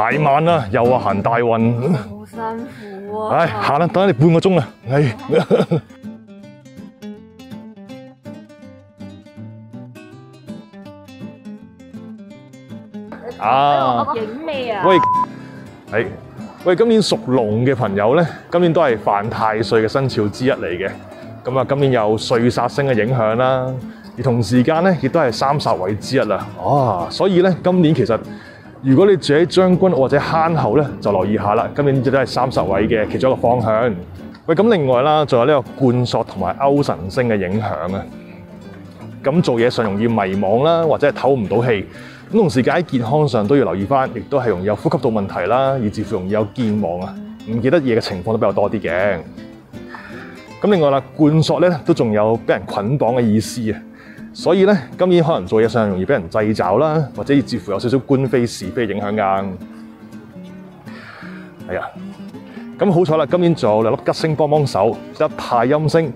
太慢啦，又話行大運，好辛苦啊！唉，行啦，等你半個鐘啦，唉。啊！影咩啊？喂，係喂，今年屬龍嘅朋友咧，今年都係犯太歲嘅生肖之一嚟嘅。咁啊，今年有歲煞星嘅影響啦，而同時間咧，亦都係三煞位之一啦。啊，所以咧，今年其實如果你住喺將軍或者坑口咧，就留意下啦。今年亦都係三十位嘅其中一個方向。喂，咁另外啦，仲有呢個冠索同埋歐神星嘅影響啊。咁做嘢上容易迷惘啦，或者係唞唔到氣。咁同時間喺健康上都要留意翻，亦都係容易有呼吸道問題啦，以至乎容易有健忘啊、唔記得嘢嘅情況都比較多啲嘅。咁另外啦，冠索咧都仲有俾人捆綁嘅意思啊，所以咧今年可能做嘢上容易俾人掣肘啦，或者似乎有少少官非是非影響㗎。係啊，咁好彩啦，今年仲有兩粒吉星幫幫手，一太陰星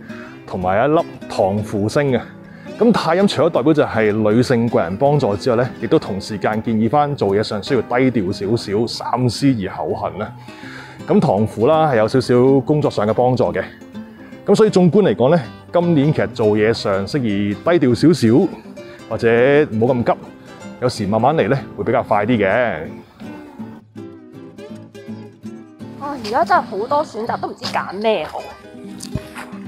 同埋一粒唐符星啊。咁太陰除咗代表就係女性貴人幫助之外咧，亦都同時間建議翻做嘢上需要低調少少，三思而後行啦。咁唐符啦係有少少工作上嘅幫助嘅。咁所以縱觀嚟講咧，今年其實做嘢上適宜低調少少，或者唔好咁急，有時慢慢嚟咧會比較快啲嘅。啊！而家真係好多選擇，都唔知揀咩好。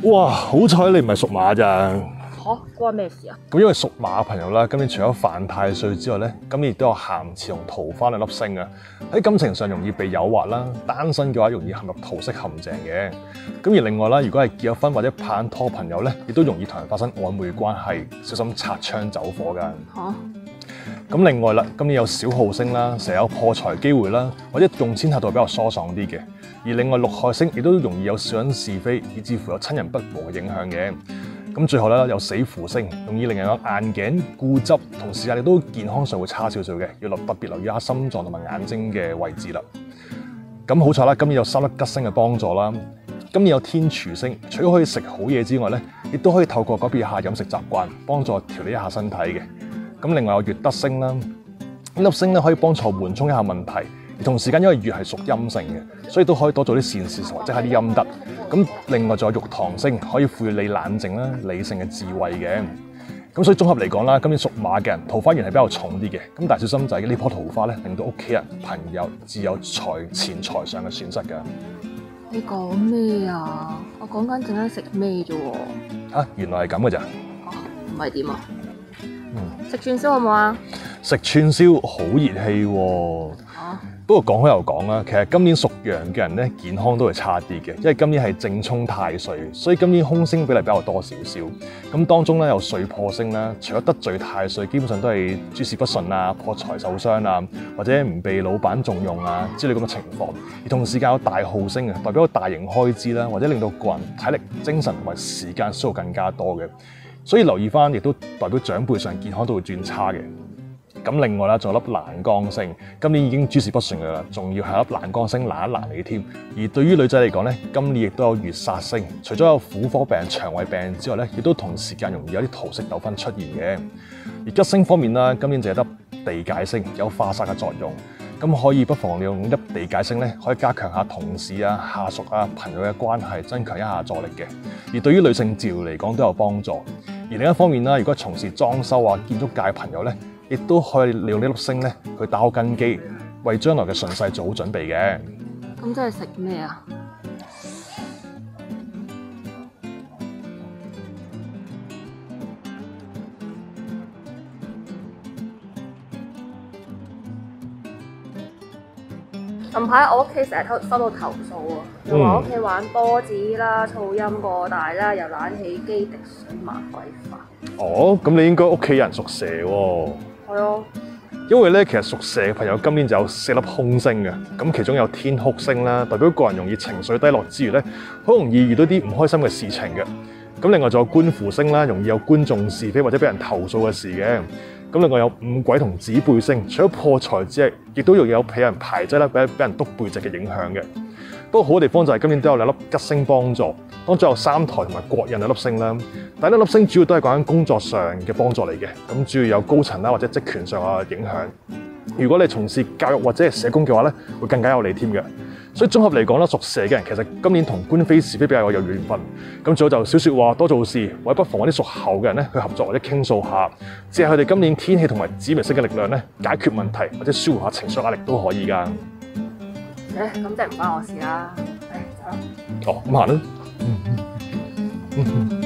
哇！好彩你唔係屬馬咋〜哦，關咩事啊？咁因為屬馬嘅朋友啦，今年除咗犯太歲之外咧，今年亦都有咸池同桃花兩粒星啊！喺感情上容易被誘惑啦，單身嘅話容易陷入桃色陷阱嘅。咁而另外啦，如果係結咗婚或者拍拖朋友咧，亦都容易同人發生曖昧關係，小心擦槍走火㗎。嚇、啊！咁另外啦，今年有小耗星啦，成日有破財機會啦，或者用錢態度比較疏爽啲嘅。而另外六害星亦都容易有小人是非，以至乎有親人不和嘅影響嘅。咁最後咧有死符星，容易令人有硬頸、固執，同時間亦都健康上會差少少嘅，要特別留意下心臟同埋眼睛嘅位置啦。咁好彩啦，今年有三粒吉星嘅幫助啦。今年有天廚星，除咗可以食好嘢之外咧，亦都可以透過改變下飲食習慣，幫助調理一下身體嘅。咁另外有月德星啦，呢粒星咧可以幫助緩衝一下問題。同時間因為月係屬陰性嘅，所以都可以多做啲善事，或者係啲陰德。咁另外仲有玉堂星，可以賦予你冷靜啦、理性嘅智慧嘅。咁所以綜合嚟講啦，今年屬馬嘅人桃花源係比較重啲嘅。咁但係小心仔，呢棵桃花咧，令到屋企人、朋友自有財錢財上嘅損失㗎。你講咩啊？我講緊陣間食咩啫喎？原來係咁嘅咋？唔係點啊？嗯，食串燒好唔好啊？食串燒好熱氣喎。不過講開又講啦，其實今年屬羊嘅人咧，健康都係差啲嘅，因為今年係正沖太歲，所以今年空星比例比較多少少。咁當中咧有歲破星啦，除咗得罪太歲，基本上都係諸事不順啊、破財受傷啊，或者唔被老闆重用啊之類咁嘅情況。而同時間有大耗星啊，代表大型開支啦，或者令到個人體力、精神同埋時間需要更加多嘅。所以留意翻，亦都代表長輩上健康都會轉差嘅。咁另外咧，仲有粒欄杆星，今年已經諸事不順噶啦，仲要係粒欄杆星攔一攔你添。而對於女仔嚟講咧，今年亦都有月煞星，除咗有婦科病、腸胃病之外咧，亦都同時間容易有啲桃色糾紛出現嘅。而吉星方面啦，今年就有得地解星，有化煞嘅作用，咁可以不妨利用一地解星咧，可以加強下同事啊、下屬啊、朋友嘅關係，增強一下助力嘅。而對於女性治療嚟講都有幫助。而另一方面啦，如果從事裝修啊、建築界嘅朋友咧，亦都可以利用呢粒星咧，去打好根基，為將來嘅順勢做好準備嘅。咁即係食咩啊？近排我屋企成日收收到投訴啊，又話屋企玩波子啦、噪音過大啦，又冷氣機滴水麻鬼煩。哦，咁你應該屋企人屬蛇喎。因為咧，其實屬蛇嘅朋友今年就有四粒凶星嘅，咁其中有天哭星啦，代表個人容易情緒低落之餘咧，好容易遇到啲唔開心嘅事情嘅。咁另外仲有官符星啦，容易有觀眾是非或者俾人投訴嘅事嘅。咁另外有五鬼同子背星，除咗破財之外，亦都容易有俾人排擠啦，俾俾人督背脊嘅影響嘅。不過好嘅地方就係今年都有兩粒吉星幫助，當中有三台同埋國印兩粒星啦。但係呢粒星主要都係講緊工作上嘅幫助嚟嘅，咁主要有高層啦或者職權上嘅影響。如果你從事教育或者係社工嘅話咧，會更加有利添嘅。所以綜合嚟講咧，屬蛇嘅人其實今年同官非是非比較有緣分。咁最好就少説話，多做事，或者不妨揾啲屬猴嘅人咧去合作或者傾訴下，借佢哋今年天氣同埋紫微星嘅力量咧，解決問題或者舒緩下情緒壓力都可以㗎。咁即系唔关我事啦。誒，走啦。哦，咁行啦。嗯嗯嗯